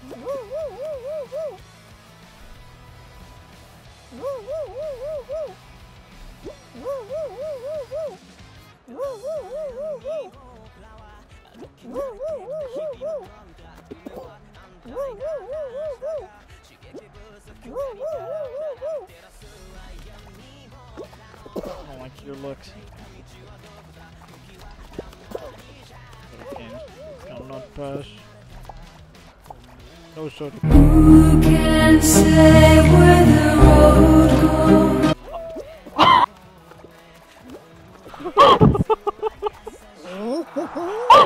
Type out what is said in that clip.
I like your looks. I can. Come on, push. Oh, sorry. Who can say where the road goes?